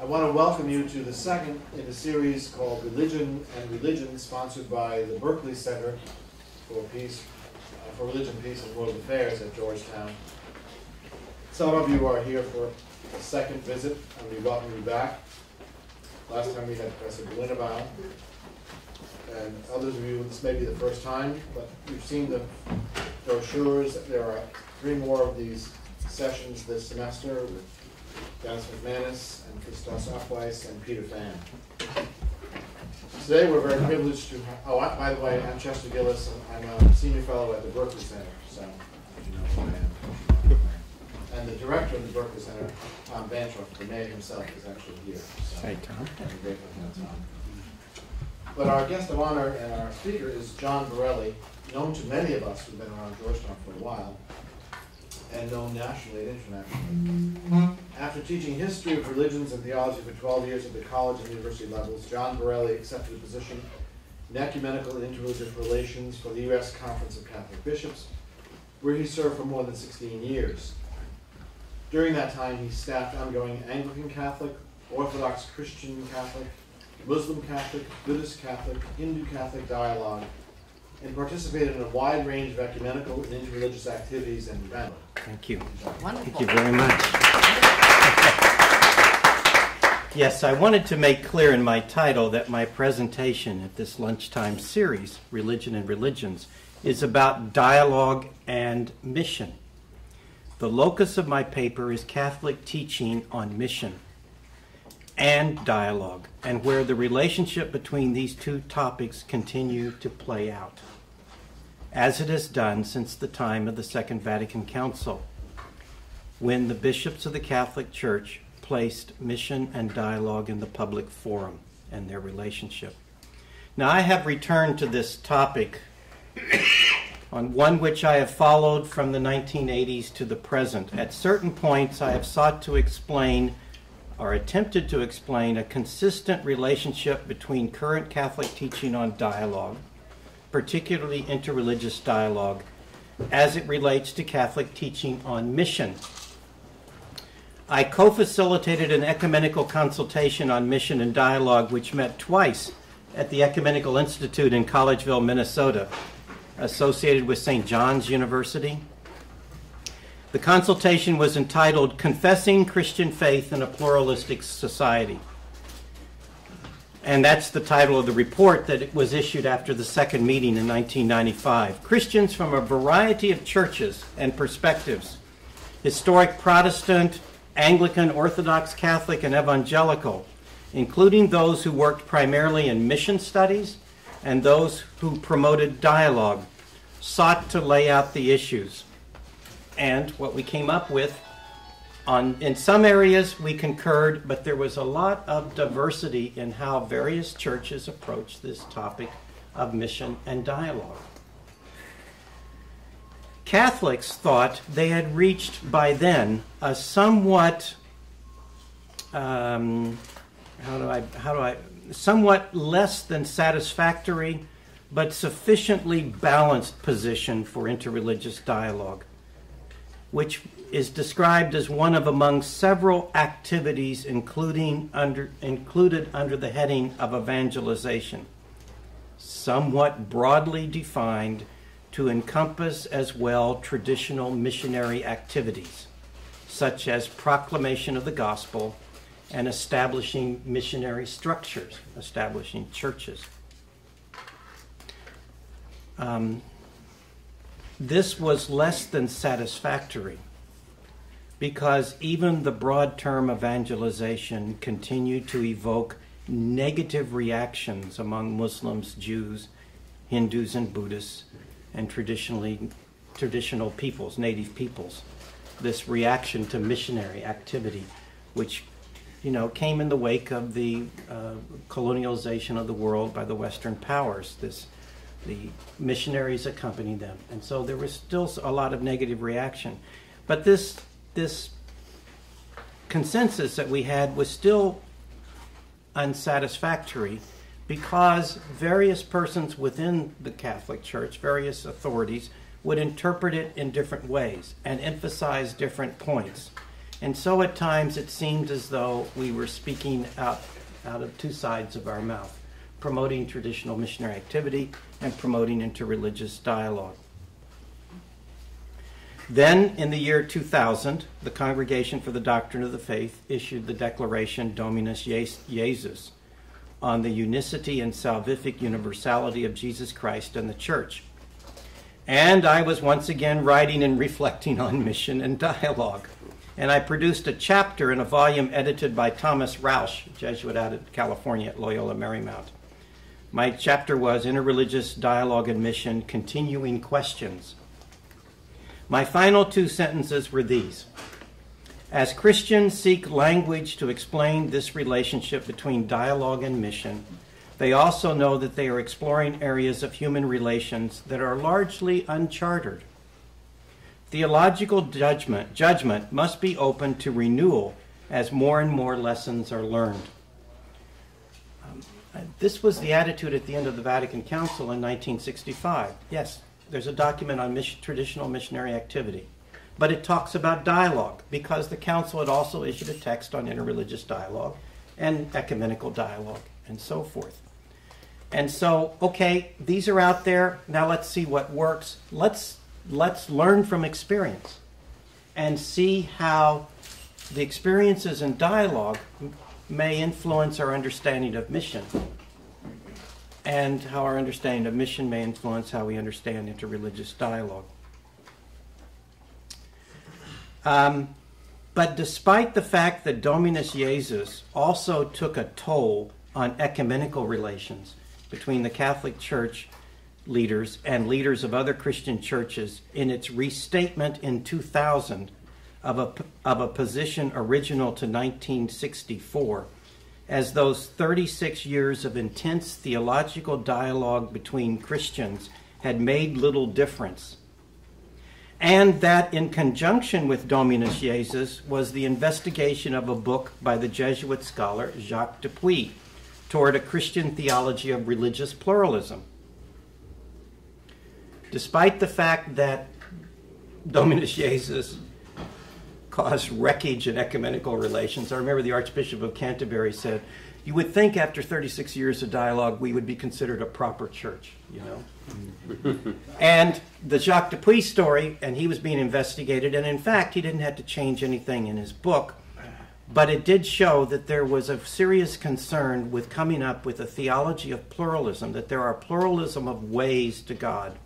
I want to welcome you to the second in a series called Religion and Religion, sponsored by the Berkley Center for Peace, uh, for Religion, Peace, and World Affairs at Georgetown. Some of you are here for a second visit, and we welcome you back. Last time we had Professor Berlinerblau, and others of you, this may be the first time, but you've seen the brochures. There are three more of these sessions this semester Dennis McManus and Christos Achweis and Peter Phan. Today we're very privileged to, oh, I- by the way, I'm Chester Gillis, and I'm a senior fellow at the Berkley Center, so you know who I am. And the director of the Berkley Center, Tom Banchoff, the mayor himself, is actually here. so Hi, Tom. I'm grateful to have Tom. But our guest of honor and our speaker is John Borelli, known to many of us who've been around Georgetown for a while, and known nationally and internationally. Mm-hmm. After teaching history of religions and theology for 12 years at the college and university levels, John Borelli accepted a position in ecumenical and interreligious relations for the U.S. Conference of Catholic Bishops, where he served for more than 16 years. During that time, he staffed ongoing Anglican Catholic, Orthodox Christian Catholic, Muslim Catholic, Buddhist Catholic, Hindu Catholic dialogue, and participated in a wide range of ecumenical and interreligious activities and events. Thank you. Wonderful. Thank you very much. Yes, I wanted to make clear in my title that my presentation at this lunchtime series, Religion and Religions, is about dialogue and mission. The locus of my paper is Catholic teaching on mission and dialogue, and where the relationship between these two topics continue to play out, as it has done since the time of the Second Vatican Council when the bishops of the Catholic Church placed mission and dialogue in the public forum and their relationship. Now, I have returned to this topic on one which I have followed from the 1980s to the present. At certain points, I have sought to explain or attempted to explain a consistent relationship between current Catholic teaching on dialogue, particularly interreligious dialogue, as it relates to Catholic teaching on mission. I co facilitated an ecumenical consultation on mission and dialogue, which met twice at the Ecumenical Institute in Collegeville, Minnesota, associated with St. John's University. The consultation was entitled Confessing Christian Faith in a Pluralistic Society. And that's the title of the report that was issued after the second meeting in 1995. Christians from a variety of churches and perspectives historic Protestant, Anglican, Orthodox, Catholic, and Evangelical, including those who worked primarily in mission studies and those who promoted dialogue, sought to lay out the issues. And what we came up with on in some areas we concurred, but there was a lot of diversity in how various churches approached this topic of mission and dialogue. Catholics thought they had reached by then a somewhat um, how do I how do I somewhat less than satisfactory but sufficiently balanced position for interreligious dialogue, which is described as one of among several activities including under, included under the heading of evangelization, somewhat broadly defined to encompass as well traditional missionary activities, such as proclamation of the gospel and establishing missionary structures, establishing churches. Um, this was less than satisfactory because even the broad term evangelization continued to evoke negative reactions among Muslims, Jews, Hindus, and Buddhists, and traditionally traditional peoples, native peoples. This reaction to missionary activity, which you know came in the wake of the uh, colonialization of the world by the Western powers. This the missionaries accompanied them, and so there was still a lot of negative reaction. But this this consensus that we had was still unsatisfactory because various persons within the Catholic Church, various authorities, would interpret it in different ways and emphasize different points. And so at times it seemed as though we were speaking out, out of two sides of our mouth, promoting traditional missionary activity and promoting interreligious dialogue. Then, in the year 2000, the Congregation for the Doctrine of the Faith issued the declaration Dominus Jesus on the unicity and salvific universality of Jesus Christ and the Church. And I was once again writing and reflecting on mission and dialogue. And I produced a chapter in a volume edited by Thomas Rausch, Jesuit out of California at Loyola Marymount. My chapter was Interreligious Dialogue and Mission Continuing Questions. My final two sentences were these. As Christians seek language to explain this relationship between dialogue and mission, they also know that they are exploring areas of human relations that are largely uncharted. Theological judgment, judgment must be open to renewal as more and more lessons are learned. This was the attitude at the end of the Vatican Council in 1965. Yes, there's a document on traditional missionary activity. But it talks about dialogue because the council had also issued a text on interreligious dialogue and ecumenical dialogue and so forth. And so, okay, these are out there. Now let's see what works. Let's let's learn from experience and see how the experiences in dialogue may influence our understanding of mission and how our understanding of mission may influence how we understand interreligious dialogue. Um, but despite the fact that Dominus Jesus also took a toll on ecumenical relations between the Catholic Church leaders and leaders of other Christian churches in its restatement in 2000 of a, of a position original to 1964 as those 36 years of intense theological dialogue between Christians had made little difference. And that, in conjunction with Dominus Jesus, was the investigation of a book by the Jesuit scholar Jacques Dupuis toward a Christian theology of religious pluralism. Despite the fact that Dominus Jesus cause wreckage in ecumenical relations. I remember the Archbishop of Canterbury said, "You would think after 36 years of dialogue, we would be considered a proper church." You know. Mm-hmm. and the Jacques Dupuis story, and he was being investigated, and in fact, he didn't have to change anything in his book, but it did show that there was a serious concern with coming up with a theology of pluralism, that there are pluralism of ways to God.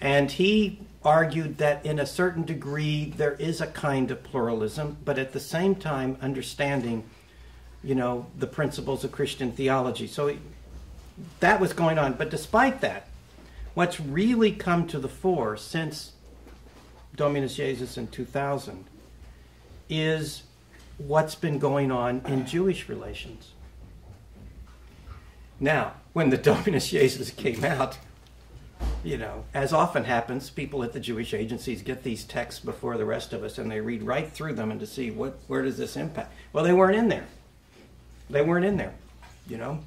And he argued that in a certain degree there is a kind of pluralism, but at the same time understanding, you know, the principles of Christian theology. So that was going on. But despite that, what's really come to the fore since Dominus Jesus in 2000 is what's been going on in Jewish relations. Now, when the Dominus Jesus came out, you know, as often happens, people at the Jewish agencies get these texts before the rest of us and they read right through them and to see what where does this impact. Well, they weren't in there. They weren't in there, you know.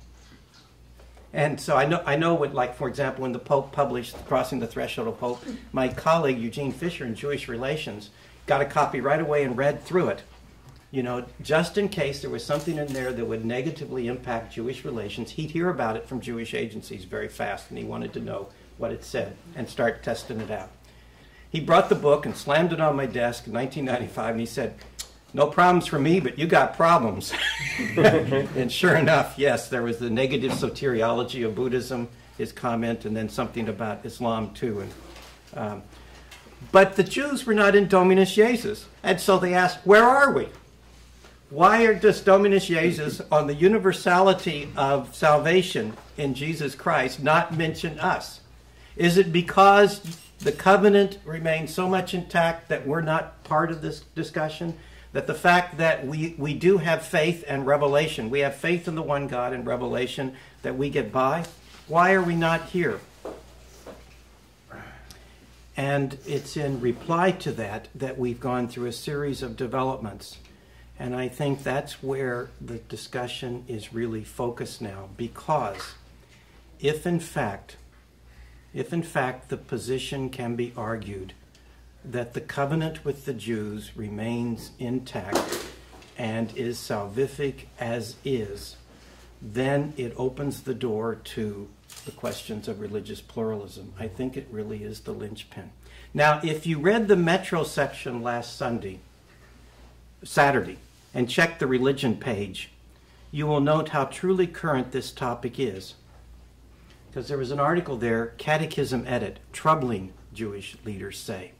And so I know I know what like for example when the Pope published Crossing the Threshold of Hope, my colleague Eugene Fisher in Jewish Relations got a copy right away and read through it. You know, just in case there was something in there that would negatively impact Jewish relations, he'd hear about it from Jewish agencies very fast and he wanted to know what it said and start testing it out. He brought the book and slammed it on my desk in 1995 and he said, No problems for me, but you got problems. and sure enough, yes, there was the negative soteriology of Buddhism, his comment, and then something about Islam too. And, um, but the Jews were not in Dominus Jesus. And so they asked, Where are we? Why does Dominus Jesus, on the universality of salvation in Jesus Christ, not mention us? Is it because the covenant remains so much intact that we're not part of this discussion? That the fact that we, we do have faith and revelation, we have faith in the one God and revelation that we get by? Why are we not here? And it's in reply to that that we've gone through a series of developments. And I think that's where the discussion is really focused now, because if in fact if in fact the position can be argued that the covenant with the Jews remains intact and is salvific as is, then it opens the door to the questions of religious pluralism. I think it really is the linchpin. Now, if you read the Metro section last Sunday, Saturday, and checked the religion page, you will note how truly current this topic is. Because there was an article there, Catechism Edit, troubling Jewish leaders say.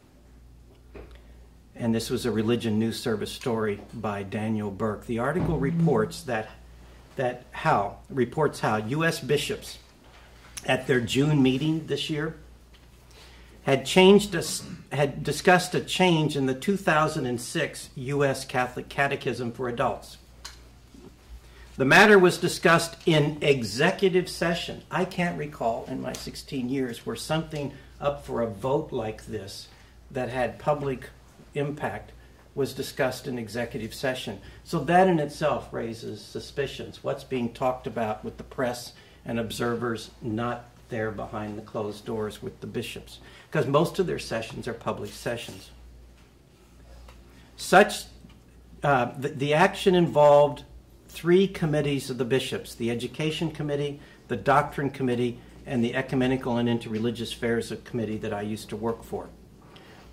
And this was a religion news service story by Daniel Burke. The article reports that that how reports how U.S. bishops at their June meeting this year had changed a, had discussed a change in the 2006 U.S. Catholic Catechism for adults. The matter was discussed in executive session. I can't recall in my 16 years where something up for a vote like this that had public impact was discussed in executive session. So that in itself raises suspicions. What's being talked about with the press and observers not there behind the closed doors with the bishops? Because most of their sessions are public sessions. Such, uh, the, the action involved three committees of the bishops the Education Committee, the Doctrine Committee, and the Ecumenical and Interreligious Affairs Committee that I used to work for.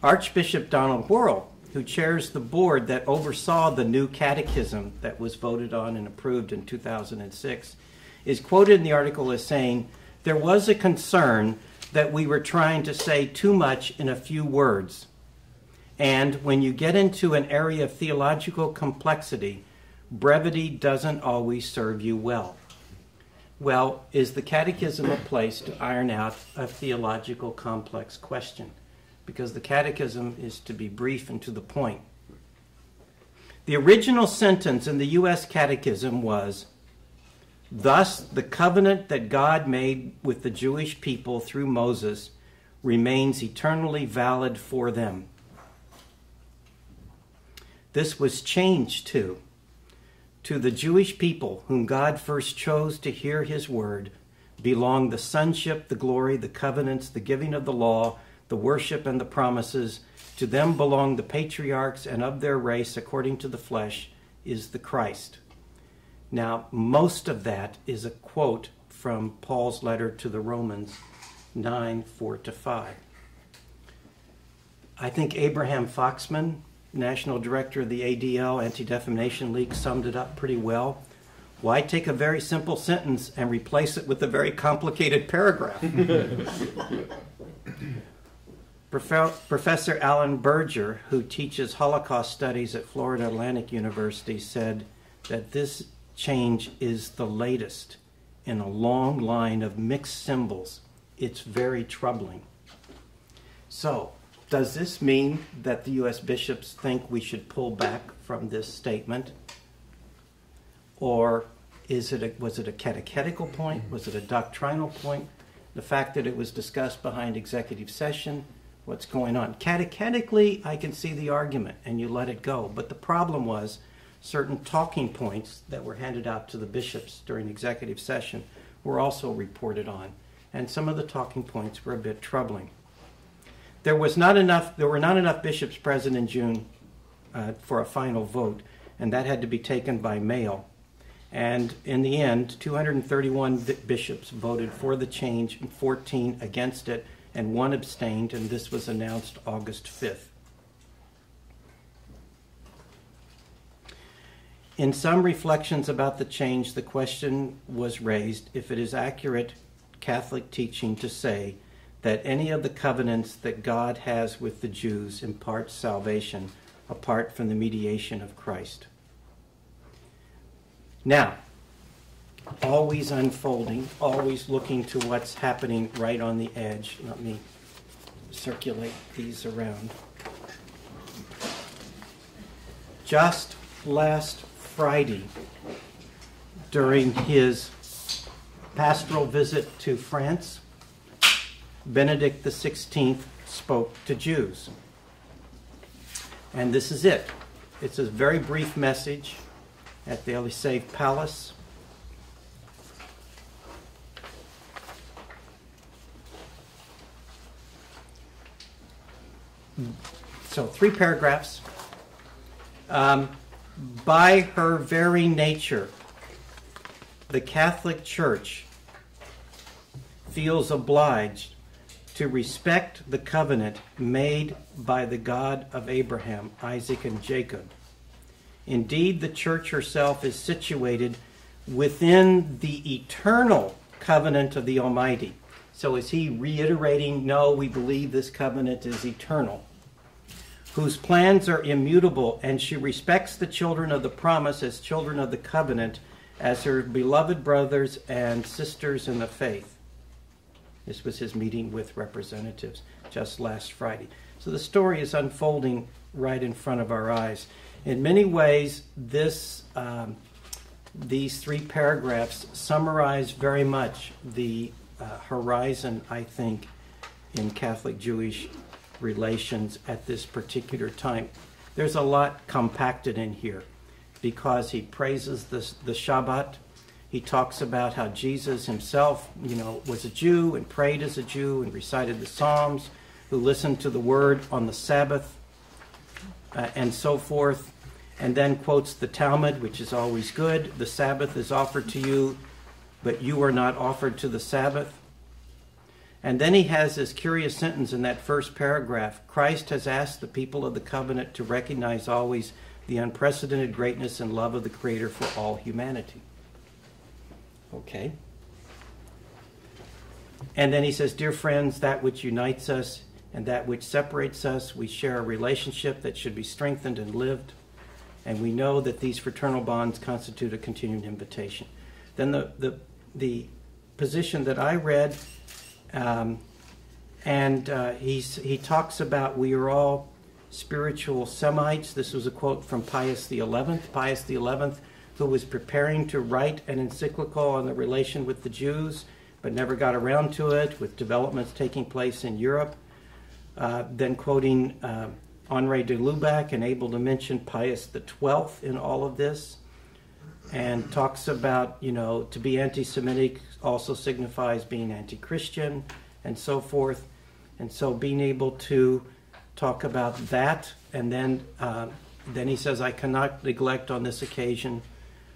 Archbishop Donald Wuerl, who chairs the board that oversaw the new catechism that was voted on and approved in 2006, is quoted in the article as saying, There was a concern that we were trying to say too much in a few words. And when you get into an area of theological complexity, brevity doesn't always serve you well. Well, is the catechism a place to iron out a theological complex question? Because the catechism is to be brief and to the point. The original sentence in the U.S. Catechism was Thus, the covenant that God made with the Jewish people through Moses remains eternally valid for them. This was changed to to the Jewish people, whom God first chose to hear his word, belong the sonship, the glory, the covenants, the giving of the law, the worship, and the promises. To them belong the patriarchs, and of their race, according to the flesh, is the Christ. Now, most of that is a quote from Paul's letter to the Romans 9 4 to 5. I think Abraham Foxman national director of the ADL, Anti Defamation League, summed it up pretty well. Why take a very simple sentence and replace it with a very complicated paragraph? Professor Alan Berger, who teaches Holocaust studies at Florida Atlantic University, said that this change is the latest in a long line of mixed symbols. It's very troubling. So, does this mean that the U.S. bishops think we should pull back from this statement? Or is it a, was it a catechetical point? Mm-hmm. Was it a doctrinal point? The fact that it was discussed behind executive session, what's going on? Catechetically, I can see the argument and you let it go. But the problem was certain talking points that were handed out to the bishops during executive session were also reported on. And some of the talking points were a bit troubling there was not enough. There were not enough bishops present in June uh, for a final vote, and that had to be taken by mail. And in the end, 231 bishops voted for the change, and 14 against it, and one abstained. And this was announced August 5th. In some reflections about the change, the question was raised if it is accurate Catholic teaching to say that any of the covenants that God has with the Jews imparts salvation apart from the mediation of Christ. Now, always unfolding, always looking to what's happening right on the edge. Let me circulate these around. Just last Friday, during his pastoral visit to France, Benedict XVI spoke to Jews. And this is it. It's a very brief message at the Elysee Palace. so three paragraphs. Um, by her very nature, the Catholic Church feels obliged to respect the covenant made by the God of Abraham, Isaac, and Jacob. Indeed, the church herself is situated within the eternal covenant of the Almighty. So is he reiterating, no, we believe this covenant is eternal, whose plans are immutable, and she respects the children of the promise as children of the covenant, as her beloved brothers and sisters in the faith. This was his meeting with representatives just last Friday. So the story is unfolding right in front of our eyes. In many ways, this um, these three paragraphs summarize very much the uh, horizon, I think, in Catholic Jewish relations at this particular time. There's a lot compacted in here because he praises the, the Shabbat. He talks about how Jesus himself, you know, was a Jew and prayed as a Jew and recited the Psalms, who listened to the word on the Sabbath, uh, and so forth and then quotes the Talmud, which is always good. The Sabbath is offered to you, but you are not offered to the Sabbath. And then he has this curious sentence in that first paragraph Christ has asked the people of the covenant to recognize always the unprecedented greatness and love of the Creator for all humanity. Okay. And then he says, Dear friends, that which unites us and that which separates us, we share a relationship that should be strengthened and lived and we know that these fraternal bonds constitute a continued invitation. Then the, the, the position that I read, um, and uh, he talks about we are all spiritual Semites. This was a quote from Pius XI. Pius XI, who was preparing to write an encyclical on the relation with the Jews, but never got around to it, with developments taking place in Europe. Uh, then quoting uh, Henri de Lubac and able to mention Pius XII in all of this and talks about, you know, to be anti Semitic also signifies being anti Christian and so forth. And so being able to talk about that, and then, uh, then he says, I cannot neglect on this occasion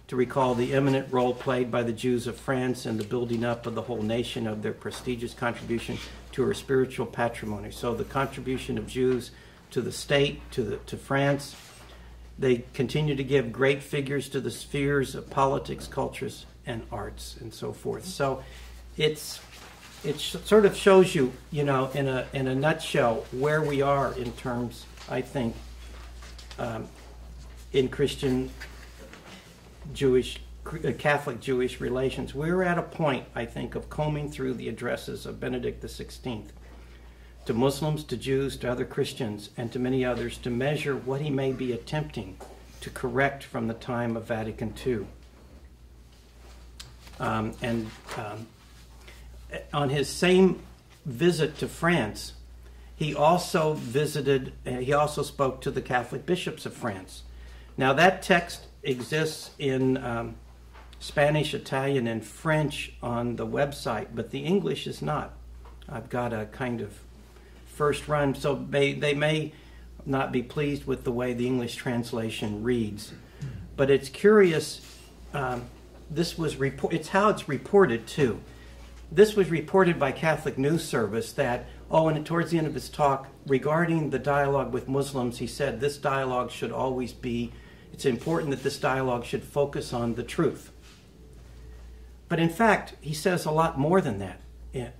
to recall the eminent role played by the Jews of France in the building up of the whole nation of their prestigious contribution to her spiritual patrimony. So the contribution of Jews to the state, to, the, to France. They continue to give great figures to the spheres of politics, cultures, and arts, and so forth. So it's it sort of shows you, you know, in a in a nutshell, where we are in terms, I think, um, in Christian, Jewish, uh, Catholic Jewish relations. We're at a point, I think, of combing through the addresses of Benedict XVI to Muslims, to Jews, to other Christians, and to many others to measure what he may be attempting to correct from the time of Vatican II. Um, and um, on his same visit to France, he also visited, uh, he also spoke to the Catholic bishops of France. Now, that text exists in um, Spanish, Italian, and French on the website, but the English is not. I've got a kind of first run, so they, they may not be pleased with the way the English translation reads. But it's curious. Um, this was report. It's how it's reported too. This was reported by Catholic News Service that oh, and towards the end of his talk regarding the dialogue with Muslims, he said this dialogue should always be. It's important that this dialogue should focus on the truth. But in fact, he says a lot more than that.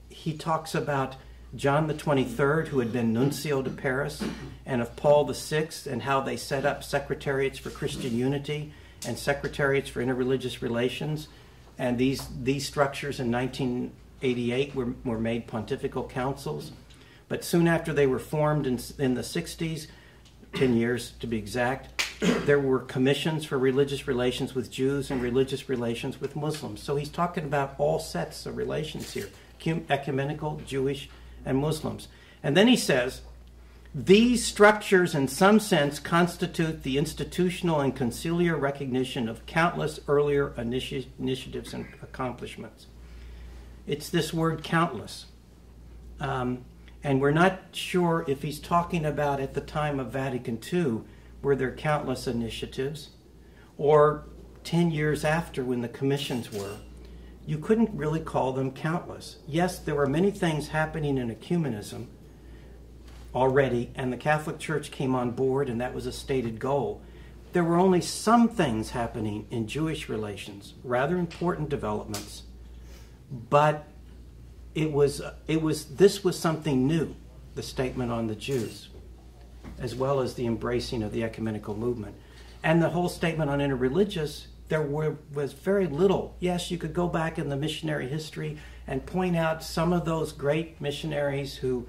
He talks about John the 23rd, who had been nuncio to Paris, and of Paul the Sixth, and how they set up secretariats for Christian unity and secretariats for interreligious relations. And these, these structures in 1988 were, were made pontifical councils. But soon after they were formed in, in the 60s, 10 years to be exact, there were commissions for religious relations with Jews and religious relations with Muslims. So he's talking about all sets of relations here ecumenical, Jewish, and Muslims. And then he says, these structures, in some sense, constitute the institutional and conciliar recognition of countless earlier initi- initiatives and accomplishments. It's this word countless. Um, And we're not sure if he's talking about at the time of Vatican II, were there countless initiatives, or 10 years after when the commissions were. You couldn't really call them countless. Yes, there were many things happening in ecumenism already, and the Catholic Church came on board, and that was a stated goal. There were only some things happening in Jewish relations, rather important developments, but it was it was this was something new, the statement on the Jews, as well as the embracing of the ecumenical movement, and the whole statement on interreligious. There were, was very little. Yes, you could go back in the missionary history and point out some of those great missionaries who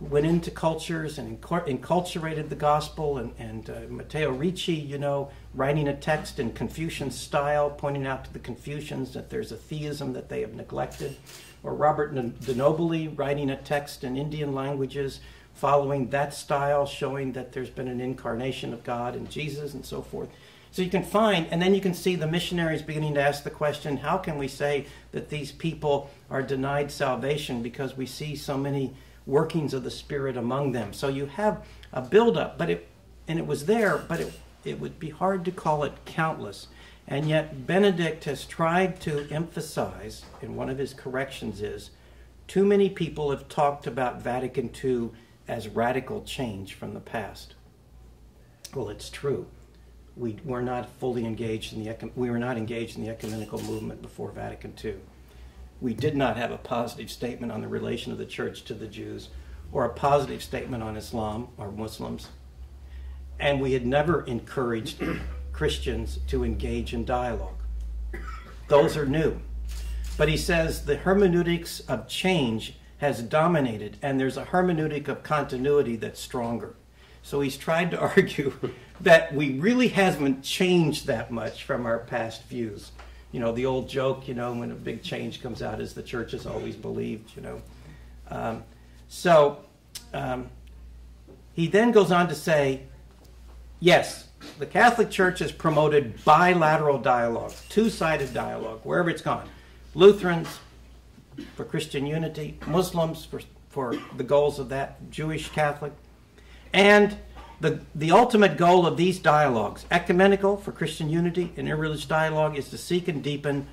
went into cultures and enculturated the gospel. And, and uh, Matteo Ricci, you know, writing a text in Confucian style, pointing out to the Confucians that there's a theism that they have neglected or Robert de Nobili writing a text in Indian languages following that style, showing that there's been an incarnation of God and Jesus and so forth. So you can find, and then you can see the missionaries beginning to ask the question how can we say that these people are denied salvation because we see so many workings of the Spirit among them? So you have a buildup, but it, and it was there, but it, it would be hard to call it countless. And yet, Benedict has tried to emphasize, and one of his corrections is too many people have talked about Vatican II as radical change from the past. Well, it's true. We were not fully engaged in the we were not engaged in the ecumenical movement before Vatican II. We did not have a positive statement on the relation of the church to the Jews or a positive statement on Islam or Muslims. And we had never encouraged Christians to engage in dialogue. Those are new. But he says the hermeneutics of change has dominated, and there's a hermeneutic of continuity that's stronger. So he's tried to argue that we really haven't changed that much from our past views. You know, the old joke, you know, when a big change comes out is the church has always believed, you know. Um, so um, he then goes on to say, yes, the Catholic Church has promoted bilateral dialogue, two sided dialogue, wherever it's gone. Lutherans for Christian unity, Muslims for, for the goals of that, Jewish Catholic. And the, the ultimate goal of these dialogues, ecumenical for Christian unity and interreligious dialogue, is to seek and deepen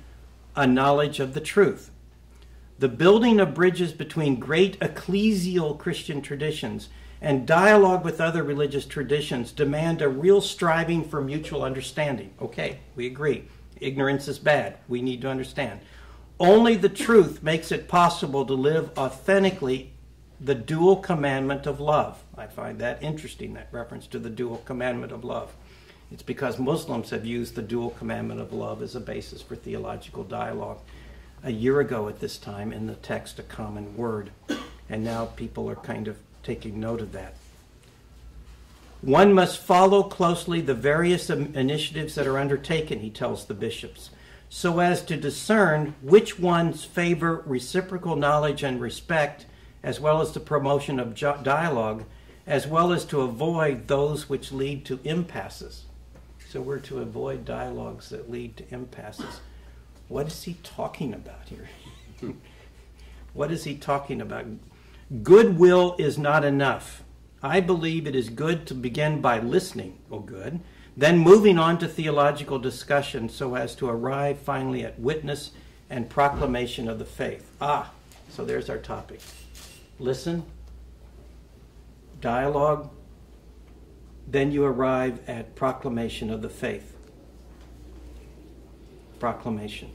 a knowledge of the truth. The building of bridges between great ecclesial Christian traditions and dialogue with other religious traditions demand a real striving for mutual understanding. Okay, we agree. Ignorance is bad. We need to understand. Only the truth makes it possible to live authentically the dual commandment of love. I find that interesting, that reference to the dual commandment of love. It's because Muslims have used the dual commandment of love as a basis for theological dialogue. A year ago at this time, in the text, a common word. And now people are kind of taking note of that. One must follow closely the various initiatives that are undertaken, he tells the bishops, so as to discern which ones favor reciprocal knowledge and respect, as well as the promotion of dialogue, as well as to avoid those which lead to impasses. So we're to avoid dialogues that lead to impasses. What is he talking about here? what is he talking about? Goodwill is not enough. I believe it is good to begin by listening, oh good, then moving on to theological discussion so as to arrive finally at witness and proclamation of the faith. Ah, so there's our topic. Listen, dialogue, then you arrive at proclamation of the faith. Proclamation.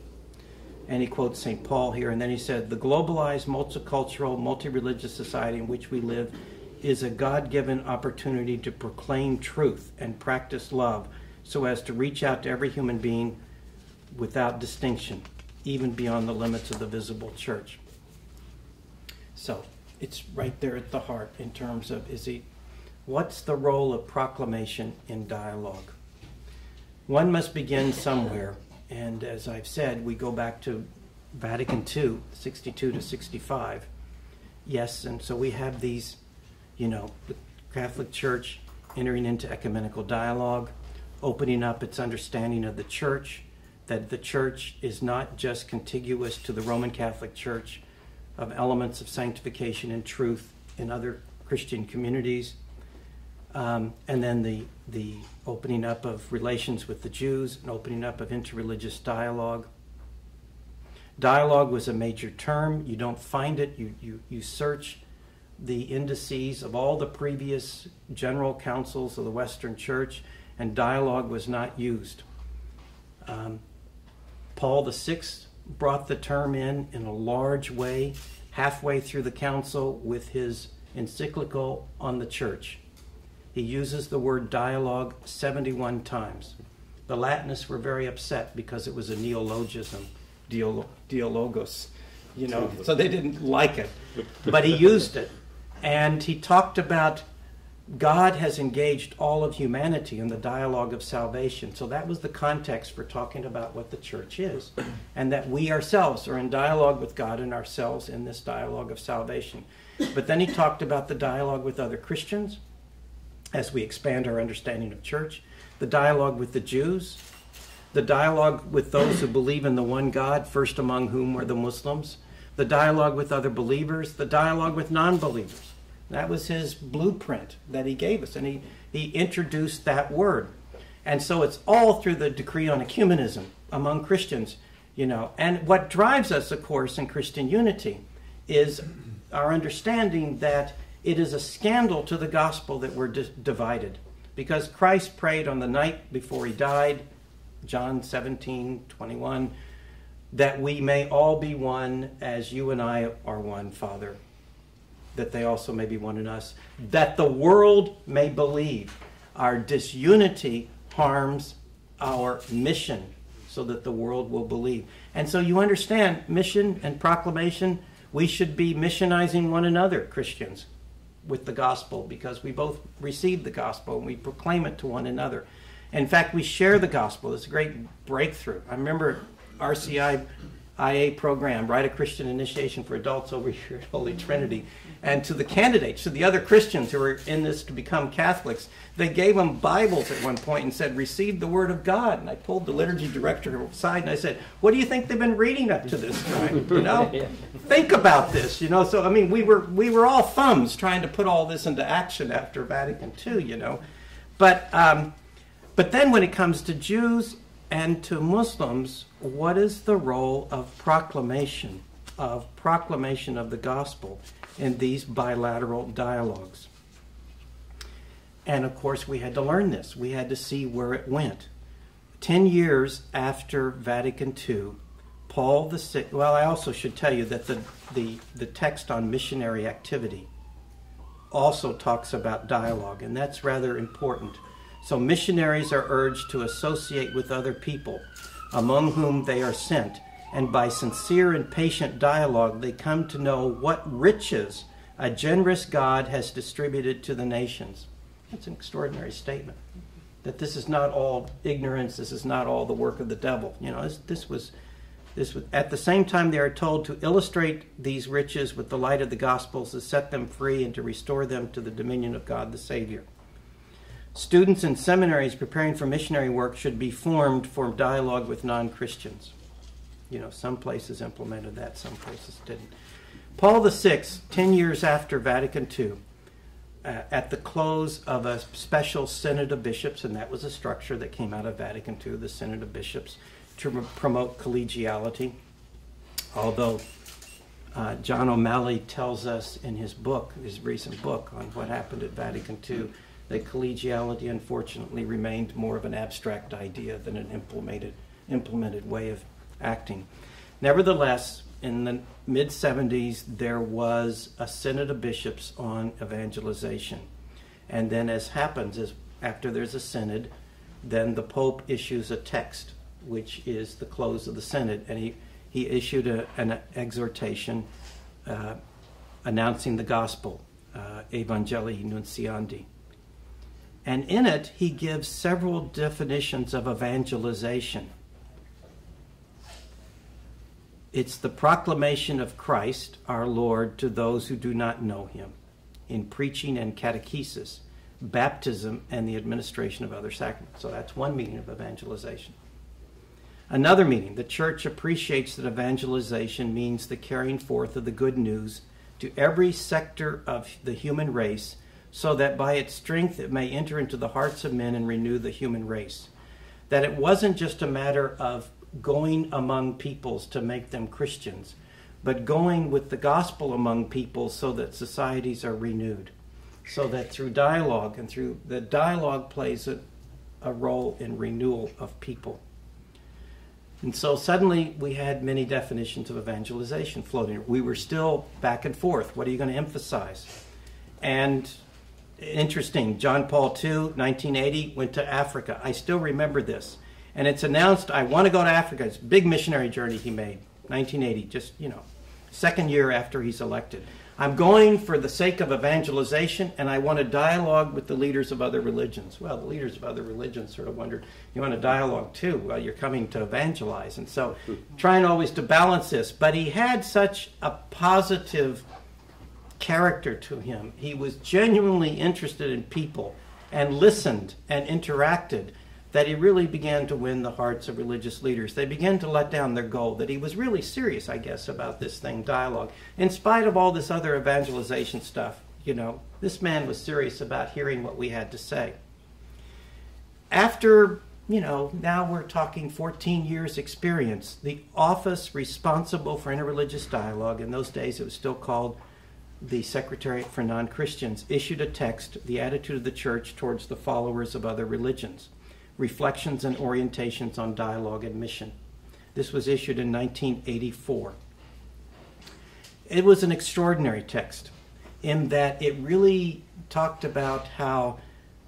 And he quotes St. Paul here, and then he said, The globalized, multicultural, multi religious society in which we live is a God given opportunity to proclaim truth and practice love so as to reach out to every human being without distinction, even beyond the limits of the visible church. So it's right there at the heart in terms of is he what's the role of proclamation in dialogue? One must begin somewhere. And as I've said, we go back to Vatican II, 62 to 65. Yes, and so we have these, you know, the Catholic Church entering into ecumenical dialogue, opening up its understanding of the church, that the church is not just contiguous to the Roman Catholic Church of elements of sanctification and truth in other Christian communities. Um, and then the, the opening up of relations with the Jews and opening up of interreligious dialogue. Dialogue was a major term. You don't find it. You, you, you search the indices of all the previous general councils of the Western Church, and dialogue was not used. Um, Paul VI brought the term in in a large way halfway through the council with his encyclical on the church. He uses the word dialogue 71 times. The Latinists were very upset because it was a neologism, dialogos, you know, so they didn't like it. But he used it. And he talked about God has engaged all of humanity in the dialogue of salvation. So that was the context for talking about what the church is, and that we ourselves are in dialogue with God and ourselves in this dialogue of salvation. But then he talked about the dialogue with other Christians as we expand our understanding of church, the dialogue with the Jews, the dialogue with those who believe in the one God, first among whom were the Muslims, the dialogue with other believers, the dialogue with non believers. That was his blueprint that he gave us, and he, he introduced that word. And so it's all through the decree on ecumenism among Christians, you know. And what drives us, of course, in Christian unity is our understanding that it is a scandal to the gospel that we're di- divided. Because Christ prayed on the night before he died, John 17, 21, that we may all be one as you and I are one, Father that they also may be one in us, that the world may believe. Our disunity harms our mission so that the world will believe. And so you understand mission and proclamation, we should be missionizing one another, Christians, with the gospel because we both receive the gospel and we proclaim it to one another. In fact, we share the gospel. It's a great breakthrough. I remember RCI IA program, Rite of Christian Initiation for Adults over here at Holy Trinity and to the candidates, to the other Christians who were in this to become Catholics, they gave them Bibles at one point and said, Receive the Word of God. And I pulled the liturgy director aside and I said, What do you think they've been reading up to this time? You know? Think about this, you know. So I mean we were we were all thumbs trying to put all this into action after Vatican II, you know. But um, but then when it comes to Jews and to Muslims, what is the role of proclamation, of proclamation of the gospel? in these bilateral dialogues. And of course, we had to learn this. We had to see where it went. Ten years after Vatican II, Paul the Sixth. Well, I also should tell you that the, the, the text on missionary activity also talks about dialogue, and that's rather important. So, missionaries are urged to associate with other people among whom they are sent and by sincere and patient dialogue, they come to know what riches a generous God has distributed to the nations. That's an extraordinary statement. That this is not all ignorance, this is not all the work of the devil. You know, this, this was this was, at the same time they are told to illustrate these riches with the light of the gospels to set them free and to restore them to the dominion of God the Savior. Students in seminaries preparing for missionary work should be formed for dialogue with non-Christians. You know, some places implemented that, some places didn't. Paul VI, 10 years after Vatican II, uh, at the close of a special Synod of Bishops, and that was a structure that came out of Vatican II, the Synod of Bishops, to promote collegiality. Although uh, John O'Malley tells us in his book, his recent book on what happened at Vatican II, that collegiality unfortunately remained more of an abstract idea than an implemented, implemented way of acting. Nevertheless, in the mid 70s, there was a synod of bishops on evangelization. And then, as happens, is after there's a synod, then the Pope issues a text, which is the close of the synod. And he, he issued a, an exhortation uh, announcing the gospel, uh, Evangelii Nuntiandi. And in it, he gives several definitions of evangelization. It's the proclamation of Christ, our Lord, to those who do not know him in preaching and catechesis, baptism, and the administration of other sacraments. So that's one meaning of evangelization. Another meaning, the church appreciates that evangelization means the carrying forth of the good news to every sector of the human race, so that by its strength it may enter into the hearts of men and renew the human race. That it wasn't just a matter of going among peoples to make them Christians, but going with the gospel among people so that societies are renewed. So that through dialogue and through the dialogue plays a, a role in renewal of people. And so suddenly we had many definitions of evangelization floating. We were still back and forth. What are you going to emphasize? And interesting, John Paul II, 1980, went to Africa. I still remember this. And it's announced, I want to go to Africa. It's a big missionary journey he made, 1980, just, you know, second year after he's elected. I'm going for the sake of evangelization, and I want to dialogue with the leaders of other religions. Well, the leaders of other religions sort of wondered, you want to dialogue too? Well, you're coming to evangelize. And so, trying always to balance this. But he had such a positive character to him. He was genuinely interested in people and listened and interacted that he really began to win the hearts of religious leaders. They began to let down their goal, that he was really serious, I guess, about this thing, dialogue. In spite of all this other evangelization stuff, you know, this man was serious about hearing what we had to say. After, you know, now we're talking 14 years experience, the office responsible for interreligious dialogue, in those days it was still called the Secretariat for Non Christians, issued a text, The Attitude of the Church Towards the Followers of Other Religions. Reflections and Orientations on Dialogue and Mission. This was issued in 1984. It was an extraordinary text in that it really talked about how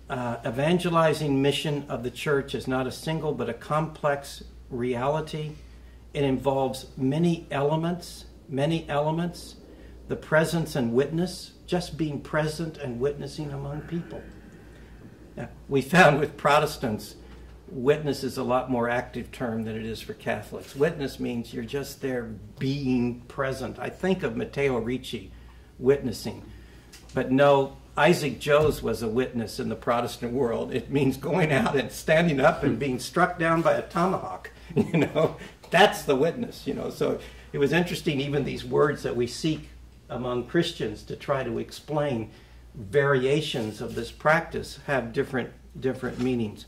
uh, evangelizing mission of the church is not a single but a complex reality. It involves many elements, many elements, the presence and witness, just being present and witnessing among people. Now, we found with Protestants, witness is a lot more active term than it is for Catholics. Witness means you're just there being present. I think of Matteo Ricci witnessing, but no, Isaac Jogues was a witness in the Protestant world. It means going out and standing up and being struck down by a tomahawk. You know, that's the witness. You know, so it was interesting. Even these words that we seek among Christians to try to explain variations of this practice have different different meanings.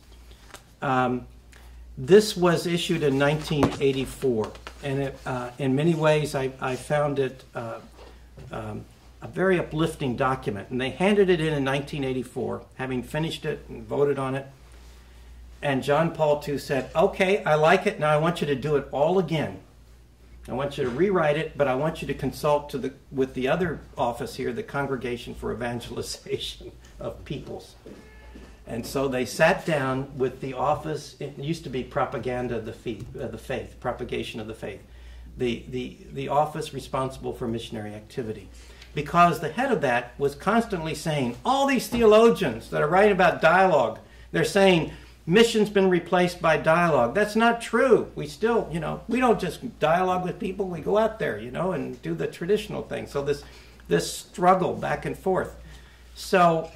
Um, this was issued in 1984, and it, uh, in many ways, I, I found it uh, um, a very uplifting document. And they handed it in in 1984, having finished it and voted on it. And John Paul II said, "Okay, I like it. Now I want you to do it all again. I want you to rewrite it, but I want you to consult to the, with the other office here, the Congregation for Evangelization of Peoples. And so they sat down with the office, it used to be propaganda of the faith, the faith propagation of the faith, the, the, the office responsible for missionary activity. Because the head of that was constantly saying, all these theologians that are writing about dialogue, they're saying, mission's been replaced by dialogue. That's not true. We still, you know, we don't just dialogue with people. We go out there, you know, and do the traditional thing. So this this struggle back and forth. So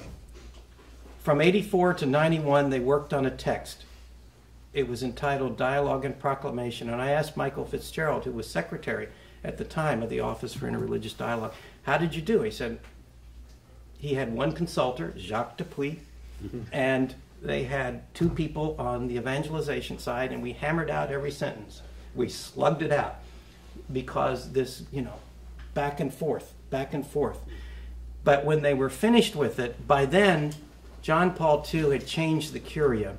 from 84 to 91 they worked on a text. It was entitled Dialogue and Proclamation and I asked Michael Fitzgerald who was secretary at the time of the Office for Interreligious Dialogue, "How did you do?" He said he had one consultant, Jacques Dupuis, mm-hmm. and they had two people on the evangelization side, and we hammered out every sentence. We slugged it out because this, you know, back and forth, back and forth. But when they were finished with it, by then, John Paul II had changed the Curia,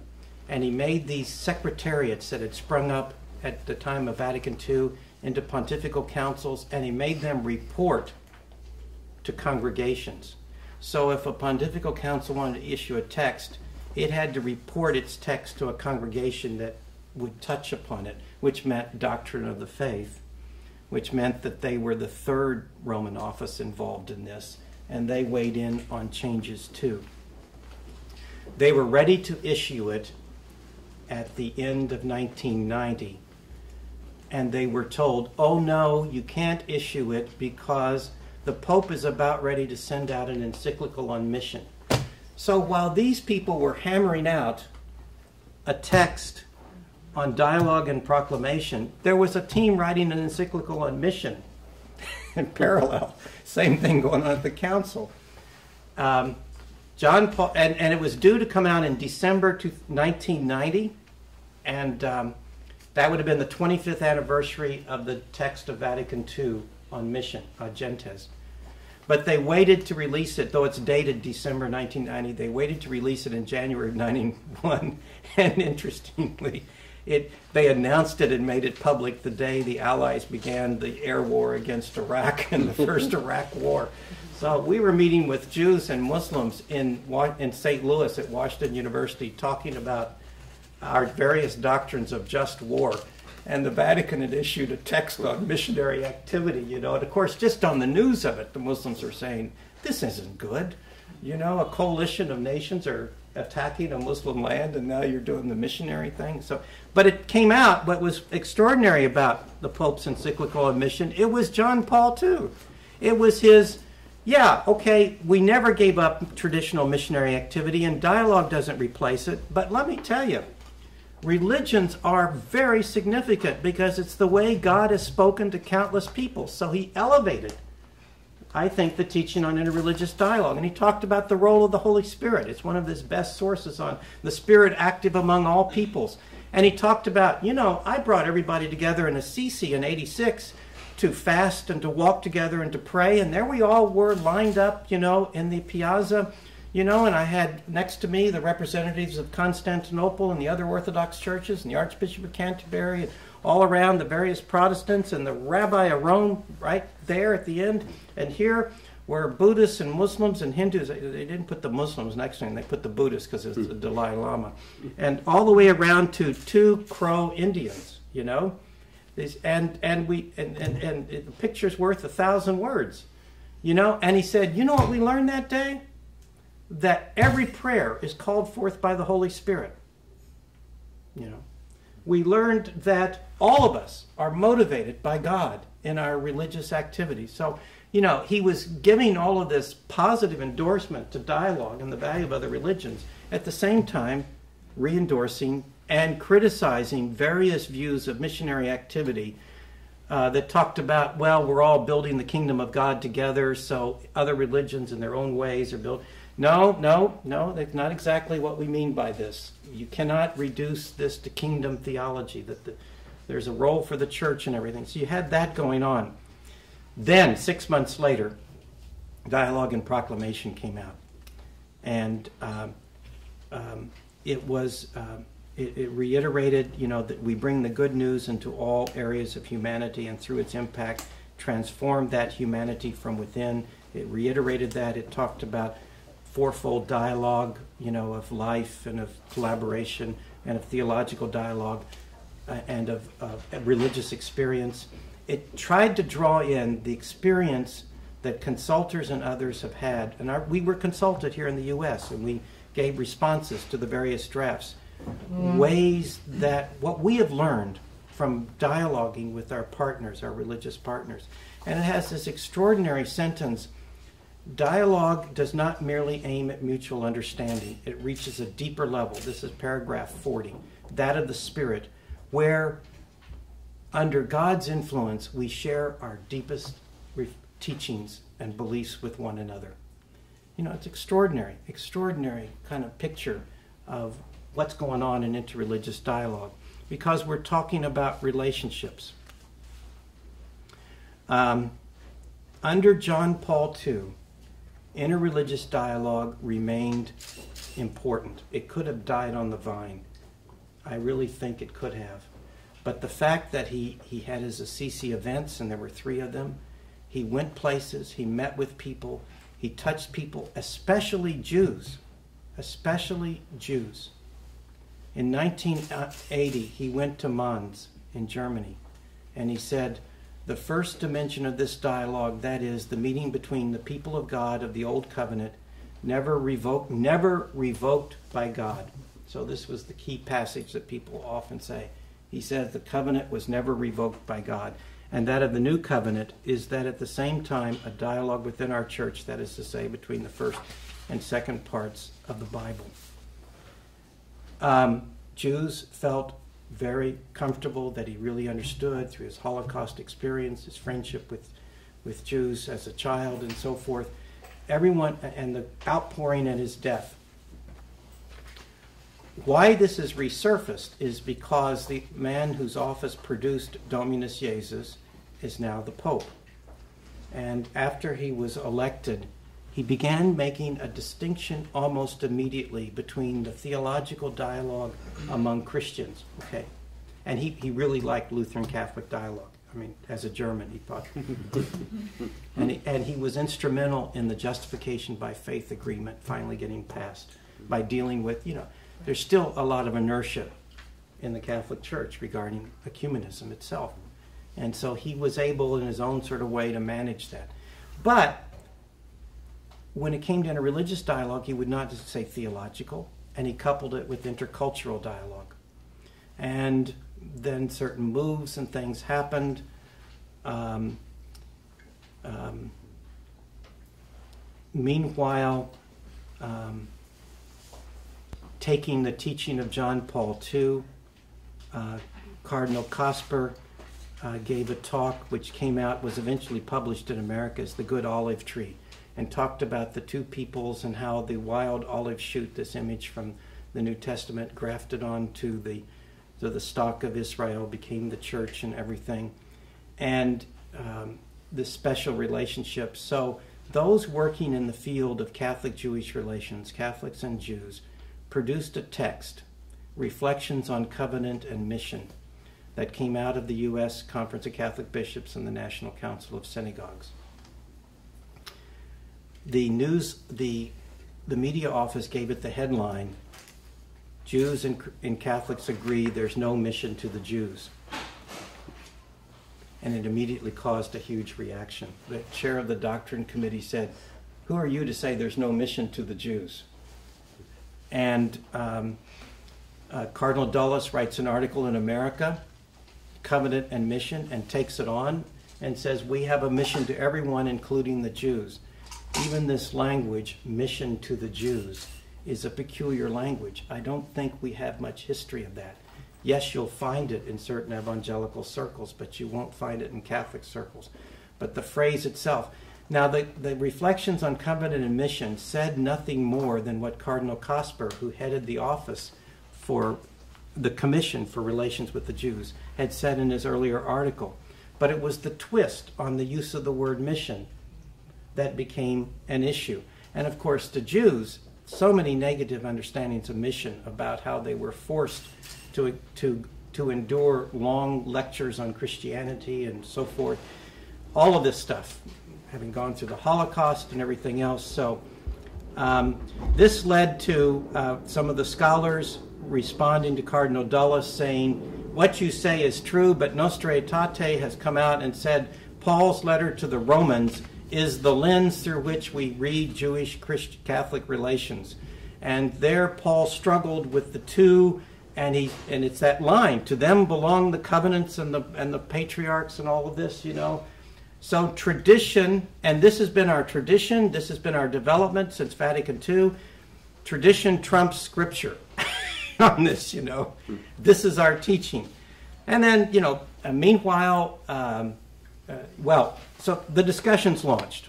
and he made these secretariats that had sprung up at the time of Vatican II into pontifical councils, and he made them report to congregations. So if a pontifical council wanted to issue a text, it had to report its text to a congregation that would touch upon it, which meant doctrine of the faith, which meant that they were the third Roman office involved in this, and they weighed in on changes too. They were ready to issue it at the end of 1990, and they were told, oh no, you can't issue it because the Pope is about ready to send out an encyclical on mission. So while these people were hammering out a text on dialogue and proclamation, there was a team writing an encyclical on mission in parallel. Same thing going on at the council. Um, John Paul, and, and it was due to come out in December to 1990, and um, that would have been the 25th anniversary of the text of Vatican II on mission, uh, Gentes. But they waited to release it, though it's dated December 1990. They waited to release it in January of 91, and interestingly, it they announced it and made it public the day the Allies began the air war against Iraq and the first Iraq War. So we were meeting with Jews and Muslims in in St. Louis at Washington University, talking about our various doctrines of just war. And the Vatican had issued a text on missionary activity, you know. And of course, just on the news of it, the Muslims are saying, this isn't good. You know, a coalition of nations are attacking a Muslim land, and now you're doing the missionary thing. So, but it came out. What was extraordinary about the Pope's encyclical on mission? It was John Paul II. It was his. Yeah, okay, we never gave up traditional missionary activity, and dialogue doesn't replace it. But let me tell you, religions are very significant because it's the way God has spoken to countless people. So he elevated I think, the teaching on interreligious dialogue. And he talked about the role of the Holy Spirit. It's one of his best sources on the Spirit active among all peoples. And he talked about, you know, I brought everybody together in Assisi in 86 to fast and to walk together and to pray. And there we all were lined up, you know, in the piazza, you know, and I had next to me the representatives of Constantinople and the other Orthodox churches and the Archbishop of Canterbury and all around the various Protestants and the Rabbi of Rome right there at the end. And here were Buddhists and Muslims and Hindus. They didn't put the Muslims next to him, they put the Buddhists because it's the Dalai Lama. And all the way around to two Crow Indians, you know? And and we and, and, and the picture's worth a thousand words, you know. And he said, you know what we learned that day? That every prayer is called forth by the Holy Spirit. You know, we learned that all of us are motivated by God in our religious activities. So, you know, he was giving all of this positive endorsement to dialogue and the value of other religions, at the same time, re endorsing and criticizing various views of missionary activity uh, that talked about, well, we're all building the kingdom of God together, so other religions in their own ways are built. No, no, no, that's not exactly what we mean by this. You cannot reduce this to kingdom theology, that the there's a role for the church and everything. So you had that going on. Then, six months later, Dialogue and Proclamation came out. And um, um, it was, uh, it, it, reiterated, you know, that we bring the good news into all areas of humanity and through its impact, transform that humanity from within. It reiterated that. It talked about fourfold dialogue, you know, of life and of collaboration and of theological dialogue uh, and of, of religious experience. It tried to draw in the experience that consultors and others have had. And our, we were consulted here in the U.S., and we gave responses to the various drafts. Mm. Ways that what we have learned from dialoguing with our partners, our religious partners. And it has this extraordinary sentence dialogue does not merely aim at mutual understanding, it reaches a deeper level. This is paragraph 40, that of the Spirit, where under God's influence we share our deepest teachings and beliefs with one another. You know, it's extraordinary, extraordinary kind of picture of what's going on in interreligious dialogue because we're talking about relationships. Um, under John Paul II, interreligious dialogue remained important. It could have died on the vine I really think it could have. But the fact that he, he had his Assisi events, and there were three of them, he went places, he met with people, he touched people, especially Jews, especially Jews. In 1980, he went to Mainz in Germany, and he said, the first dimension of this dialogue, that is, the meeting between the people of God of the Old Covenant, never revoked, never revoked by God. So this was the key passage that people often say. He says the covenant was never revoked by God. And that of the new covenant is that at the same time a dialogue within our church, that is to say, between the first and second parts of the Bible. Um, Jews felt very comfortable that he really understood through his Holocaust experience, his friendship with, with Jews as a child and so forth. Everyone, and the outpouring at his death. Why this is resurfaced is because the man whose office produced Dominus Iesus is now the Pope. And after he was elected, he began making a distinction almost immediately between the theological dialogue among Christians. Okay. And he, he really liked Lutheran Catholic dialogue. I mean, as a German, he thought. and, he, and he was instrumental in the justification by faith agreement finally getting passed by dealing with, you know, there's still a lot of inertia in the Catholic Church regarding ecumenism itself. And so he was able, in his own sort of way, to manage that. But when it came down to religious dialogue, he would not just say theological, and he coupled it with intercultural dialogue. And then certain moves and things happened. Um, um, meanwhile, um, taking the teaching of John Paul II, uh, Cardinal Kasper uh, gave a talk which came out, was eventually published in America as The Good Olive Tree, and talked about the two peoples and how the wild olive shoot, this image from the New Testament, grafted onto the so the stock of Israel became the church and everything, and um, this special relationship. So those working in the field of Catholic Jewish relations, Catholics and Jews, produced a text, Reflections on Covenant and Mission, that came out of the U.S. Conference of Catholic Bishops and the National Council of Synagogues. The news, the, the media office gave it the headline Jews and, and Catholics agree there's no mission to the Jews. And it immediately caused a huge reaction. The chair of the doctrine committee said, Who are you to say there's no mission to the Jews? And um, uh, Cardinal Dulles writes an article in America, Covenant and Mission, and takes it on and says, We have a mission to everyone, including the Jews. Even this language, mission to the Jews, is a peculiar language. I don't think we have much history of that. Yes, you'll find it in certain evangelical circles, but you won't find it in Catholic circles. But the phrase itself. Now, the, the reflections on covenant and mission said nothing more than what Cardinal Kasper, who headed the office for the Commission for Relations with the Jews, had said in his earlier article. But it was the twist on the use of the word mission that became an issue. And of course, the Jews so many negative understandings of mission about how they were forced to, to, to endure long lectures on Christianity and so forth. All of this stuff, having gone through the Holocaust and everything else. So, um, this led to uh, some of the scholars responding to Cardinal Dulles saying, What you say is true, but Nostra Aetate has come out and said Paul's letter to the Romans is the lens through which we read Jewish Christian Catholic relations. And there Paul struggled with the two and he and it's that line to them belong the covenants and the and the patriarchs and all of this, you know. So tradition and this has been our tradition, this has been our development since Vatican II. Tradition trumps scripture on this, you know. This is our teaching. And then, you know, meanwhile, um, uh, well, so the discussion's launched,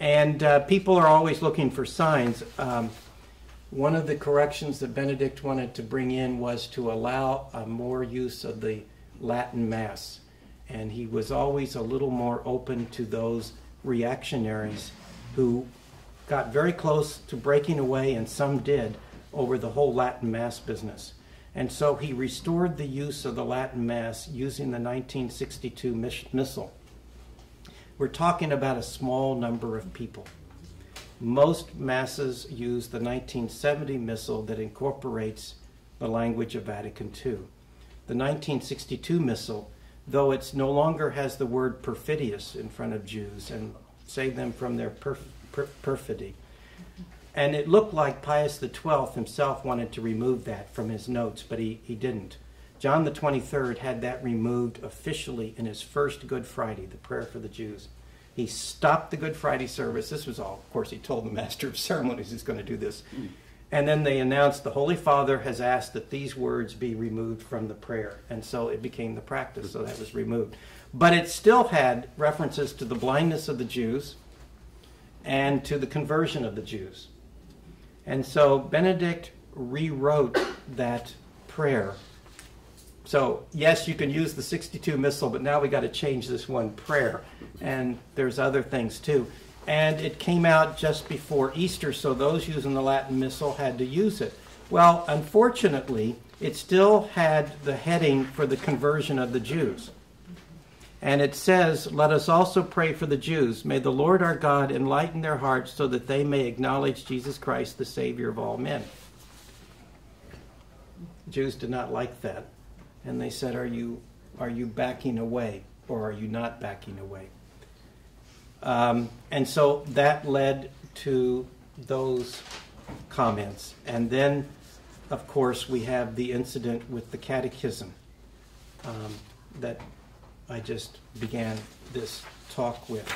and uh, people are always looking for signs. Um, one of the corrections that Benedict wanted to bring in was to allow more use of the Latin Mass, and he was always a little more open to those reactionaries who got very close to breaking away, and some did, over the whole Latin Mass business. And so he restored the use of the Latin Mass using the 1962 Missal. We're talking about a small number of people. Most Masses use the 1970 Missal that incorporates the language of Vatican II. The 1962 Missal, though it no longer has the word perfidious in front of Jews and save them from their perf- per- perfidy, and it looked like Pius XII himself wanted to remove that from his notes, but he, he didn't. John the 23rd had that removed officially in his first Good Friday, the prayer for the Jews. He stopped the Good Friday service. This was all, of course, he told the master of ceremonies he's going to do this. Hmm. And then they announced the Holy Father has asked that these words be removed from the prayer. And so it became the practice, so that was removed. But it still had references to the blindness of the Jews and to the conversion of the Jews. And so Benedict rewrote that prayer. So, yes, you can use the 62 Missal, but now we got to change this one prayer. And there's other things too and it came out just before Easter, so those using the Latin Missal had to use it. Well, unfortunately, it still had the heading for the conversion of the Jews. And it says, Let us also pray for the Jews. May the Lord our God enlighten their hearts so that they may acknowledge Jesus Christ, the Savior of all men. Jews did not like that. And they said, Are you, are you backing away or are you not backing away? Um, and so that led to those comments. And then, of course, we have the incident with the catechism um, that I just began this talk with.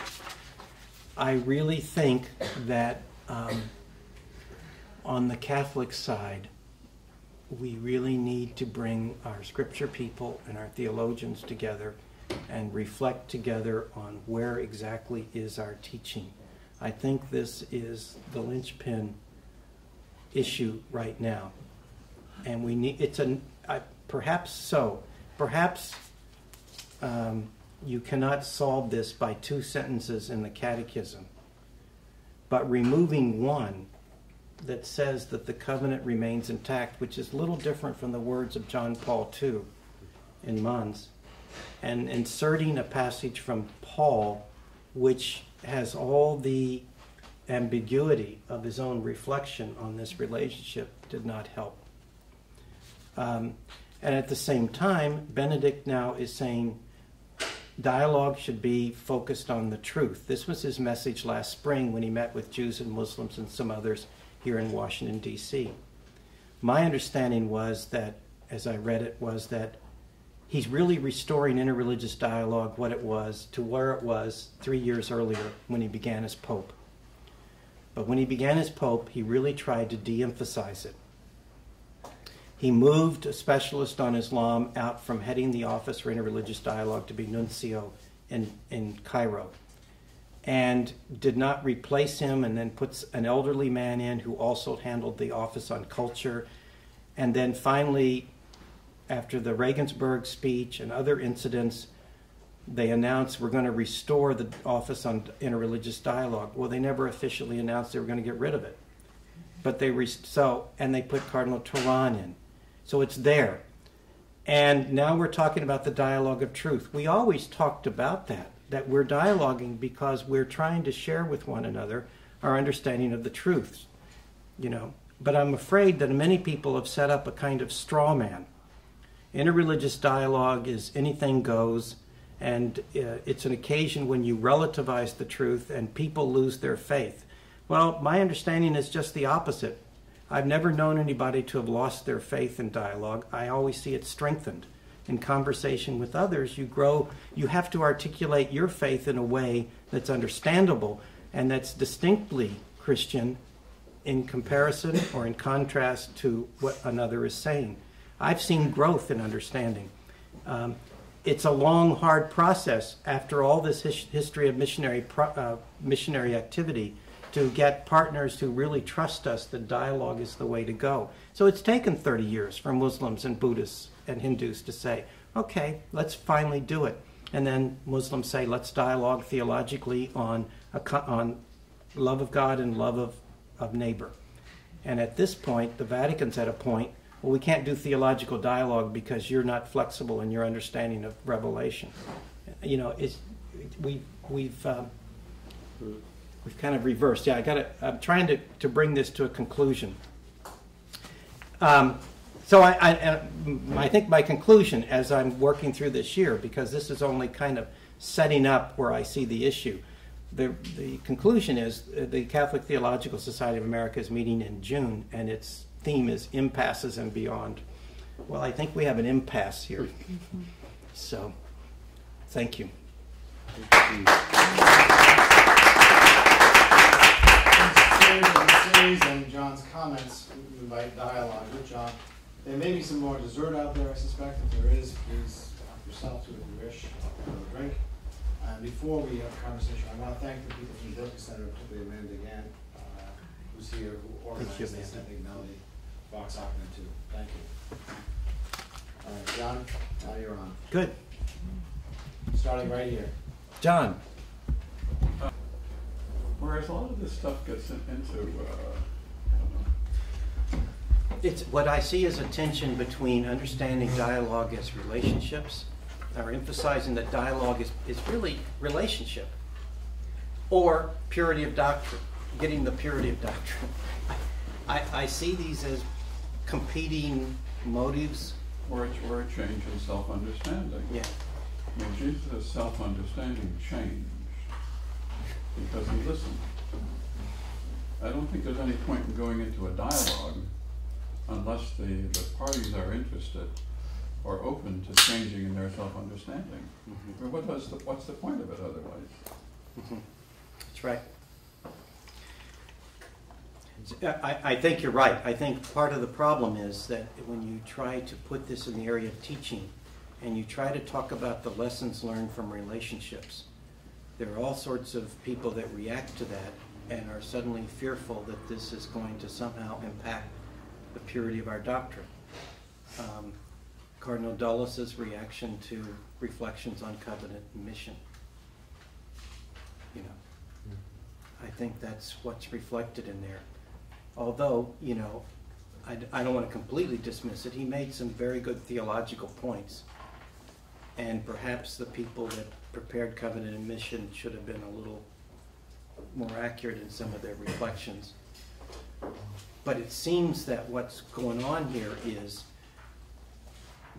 I really think that um, on the Catholic side, we really need to bring our scripture people and our theologians together and reflect together on where exactly is our teaching. I think this is the linchpin issue right now. And we need, it's a, I, perhaps so. Perhaps um, you cannot solve this by two sentences in the catechism. But removing one that says that the covenant remains intact, which is a little different from the words of John Paul II in Mainz, and inserting a passage from Paul, which has all the ambiguity of his own reflection on this relationship, did not help. Um, and at the same time, Benedict now is saying dialogue should be focused on the truth. This was his message last spring when he met with Jews and Muslims and some others here in Washington, D.C. My understanding was that, as I read it, was that he's really restoring interreligious dialogue what it was to where it was three years earlier when he began as pope. But when he began as pope, he really tried to de emphasize it. He moved a specialist on Islam out from heading the Office for Interreligious Dialogue to be nuncio in, in Cairo and did not replace him and then puts an elderly man in who also handled the Office on Culture. And then finally after the Regensburg speech and other incidents, they announced we're going to restore the Office on Interreligious Dialogue. Well, they never officially announced they were going to get rid of it, but they so and they put Cardinal Tauran in, so it's there. And now we're talking about the dialogue of truth. We always talked about that, that we're dialoguing because we're trying to share with one another our understanding of the truths, you know. But I'm afraid that many people have set up a kind of straw man Interreligious dialogue is anything goes, and uh, it's an occasion when you relativize the truth and people lose their faith. Well, my understanding is just the opposite. I've never known anybody to have lost their faith in dialogue. I always see it strengthened. In conversation with others, you grow, you have to articulate your faith in a way that's understandable and that's distinctly Christian in comparison or in contrast to what another is saying. I've seen growth in understanding. Um, it's a long, hard process after all this his- history of missionary uh, missionary activity to get partners who really trust us that dialogue is the way to go. So it's taken 30 years for Muslims and Buddhists and Hindus to say, okay, let's finally do it. And then Muslims say, let's dialogue theologically on, on love of God and love of, of neighbor. And at this point, the Vatican's at a point well, we can't do theological dialogue because you're not flexible in your understanding of Revelation. You know, it's we we've um, we've kind of reversed. Yeah, I got. I'm trying to to bring this to a conclusion. Um, so I, I, I think my conclusion as I'm working through this year, because this is only kind of setting up where I see the issue. The, the conclusion is uh, the Catholic Theological Society of America is meeting in June, and it's theme is impasses and beyond. Well, I think we have an impasse here. So, thank you. Thank you. series of series and John's comments invite dialogue with John. There may be some more dessert out there, I suspect. If there is, please help yourself to it if you wish, or a drink. And before we have a conversation, I want to thank the people from the Berkley Center, particularly Amanda Gann, uh, who's here, who organized you, this, I Amanda. think Melody Fox Hockman too. Thank you. All right, John, now you're on. Good. Starting right here. John, Whereas a lot of this stuff gets in- into, it's, what I see is a tension between understanding dialogue as relationships, or emphasizing that dialogue is, is really relationship, or purity of doctrine, getting the purity of doctrine. I, I see these as competing motives. or a, or a change in self-understanding. Yeah. I mean, Jesus' self-understanding changed because he listened. I don't think there's any point in going into a dialogue unless the, the parties are interested or open to changing in their self-understanding. Mm-hmm. I mean, what does the, what's the point of it otherwise? Mm-hmm. That's right. I, I think you're right. I think part of the problem is that when you try to put this in the area of teaching and you try to talk about the lessons learned from relationships, there are all sorts of people that react to that and are suddenly fearful that this is going to somehow impact the purity of our doctrine. Um, Cardinal Dulles' reaction to reflections on covenant and mission. You know, I think that's what's reflected in there. Although, you know, I don't want to completely dismiss it, he made some very good theological points. And perhaps the people that prepared covenant and mission should have been a little more accurate in some of their reflections. But it seems that what's going on here is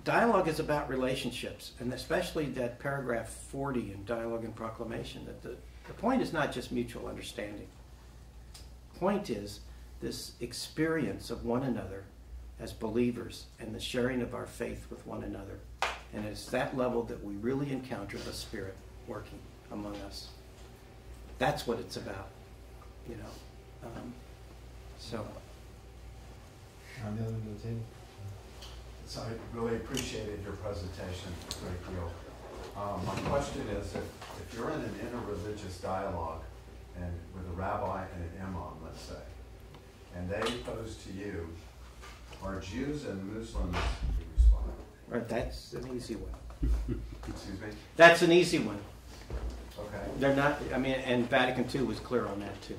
dialogue is about relationships, and especially that paragraph 40 in Dialogue and Proclamation, that the, the point is not just mutual understanding. The point is this experience of one another as believers and the sharing of our faith with one another. And it's that level that we really encounter the Spirit working among us. That's what it's about, you know. Um, so, On the other end of the table. So I really appreciated your presentation a great deal. Um, my question is, if, if you're in an interreligious dialogue and with a rabbi and an imam, let's say, and they pose to you, are Jews and Muslims to respond? right, that's an easy one. Excuse me? That's an easy one. Okay. They're not, I mean, and Vatican II was clear on that too.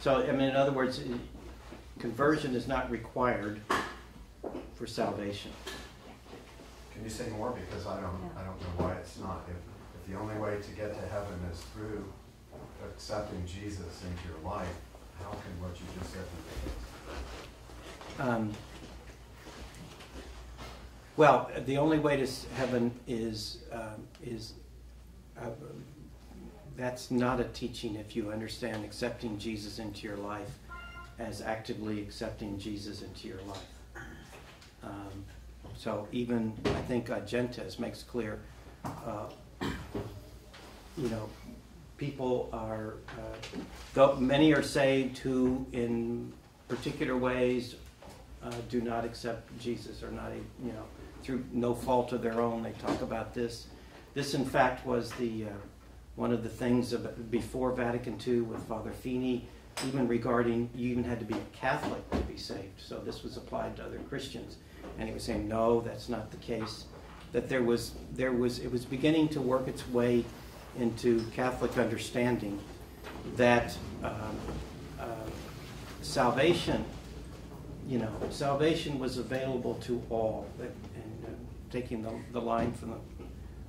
So, I mean, in other words, conversion is not required for salvation. Can you say more? Because I don't, I don't know why it's not. If, if the only way to get to heaven is through accepting Jesus into your life, how can what you just said be? Um, well, the only way to heaven is um, is uh, that's not a teaching if you understand accepting Jesus into your life as actively accepting Jesus into your life. Um, so even I think uh, Gentes makes clear, uh, you know, people are, uh, though many are saved who, in particular ways, uh, do not accept Jesus or not, you know, through no fault of their own. They talk about this. This, in fact, was the uh, one of the things of, before Vatican II with Father Feeney, even regarding you even had to be a Catholic to be saved. So this was applied to other Christians, and he was saying no, that's not the case. That there was there was it was beginning to work its way into Catholic understanding that um, uh, salvation, you know, salvation was available to all. That, and uh, taking the, the line from the,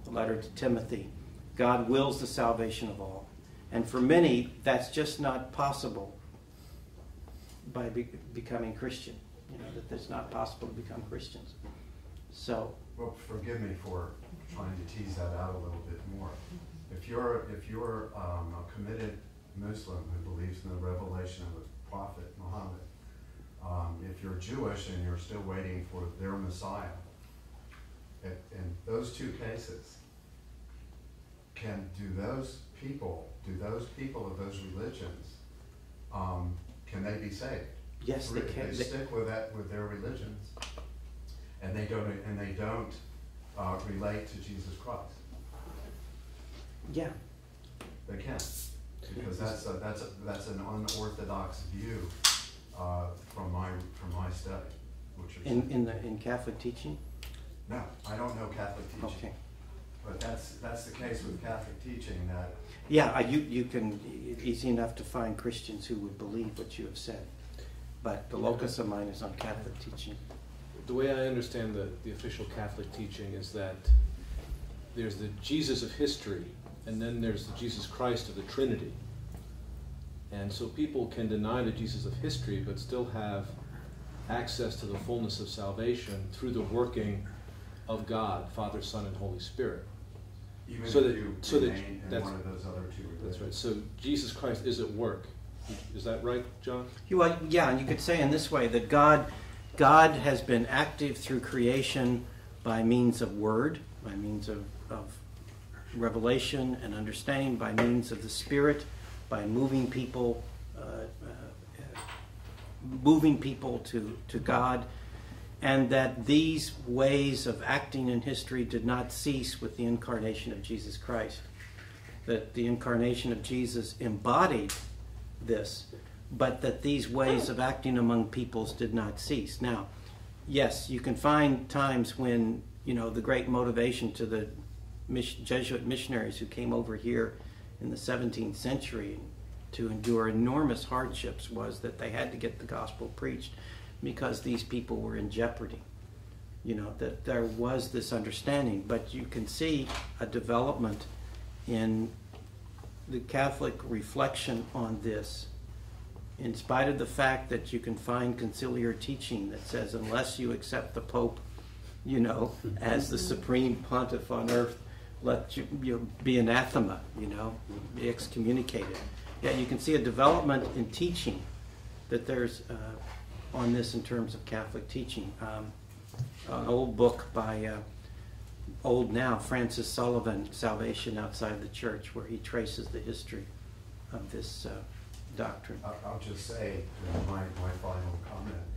the letter to Timothy, God wills the salvation of all. And for many, that's just not possible by be, becoming Christian. You know, that it's not possible to become Christians. So, Well, forgive me for trying to tease that out a little bit more. If you're, if you're um, a committed Muslim who believes in the revelation of the Prophet Muhammad, um, if you're Jewish and you're still waiting for their Messiah, in, those two cases, can, do those people, do those people of those religions um, can they be saved? Yes, they can. They They- stick with that, with their religions, and they don't, and they don't, uh, relate to Jesus Christ. Yeah, They can, because that's, a- that's, a- that's an unorthodox view, uh, from my, from my study, which in, in the, in Catholic teaching? No, I don't know Catholic teaching, Okay. but that's, that's the case with Catholic teaching, that Yeah, you, you can, easy enough to find Christians who would believe what you have said. But the locus of mine is on Catholic teaching. The way I understand the, the official Catholic teaching is that there's the Jesus of history, and then there's the Jesus Christ of the Trinity. And so people can deny the Jesus of history, but still have access to the fullness of salvation through the working of God, Father, Son, and Holy Spirit. Even So if that- you so that- remain in that's- one of those other two religions. That's right. So Jesus Christ is at work. Is that right, John? You- Well, yeah, and you could say in this way that God, God has been active through creation by means of word, by means of, of revelation and understanding, by means of the Spirit, by moving people, uh, uh, moving people to, to God, and that these ways of acting in history did not cease with the incarnation of Jesus Christ. That the incarnation of Jesus embodied this, but that these ways of acting among peoples did not cease. Now, yes, you can find times when, you know, the great motivation to the Jesuit missionaries who came over here in the 17th century to endure enormous hardships was that they had to get the gospel preached because these people were in jeopardy. You know, that there was this understanding, but you can see a development in the Catholic reflection on this, in spite of the fact that you can find conciliar teaching that says unless you accept the Pope, you know, as the supreme pontiff on earth, let you, you be anathema, you know, be excommunicated. Yeah, you can see a development in teaching that there's uh, on this in terms of Catholic teaching. Um, an old book by uh, old now, Francis Sullivan, Salvation Outside the Church, where he traces the history of this uh, doctrine. I'll, just say, my, my final comment